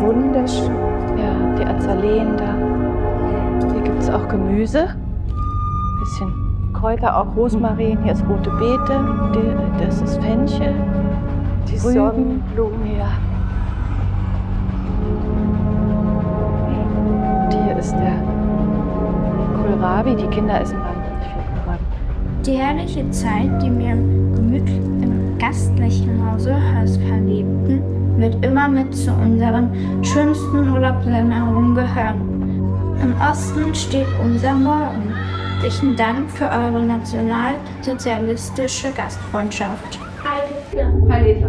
wunderschön. Ja, die Azaleen da. Hier gibt es auch Gemüse. Ein bisschen Kräuter, auch Rosmarin. Hier ist rote Beete. Das ist Fenchel. Die Rüben. Sonnenblumen, hier. Und hier ist der Kohlrabi. Die Kinder essen wahnsinnig viel Kohlrabi. Die herrliche Zeit, die wir gemütlich im gastlichen Hause verlebten, immer mit zu unseren schönsten Urlaubsländern gehören. Im Osten steht unser Morgen. Herzlichen Dank für eure nationalsozialistische Gastfreundschaft. Hi. Hi,